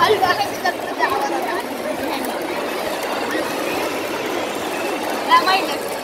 هل واحد يقدر يرجع ورا لا ما يقدر